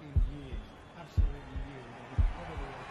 been years, absolutely years, and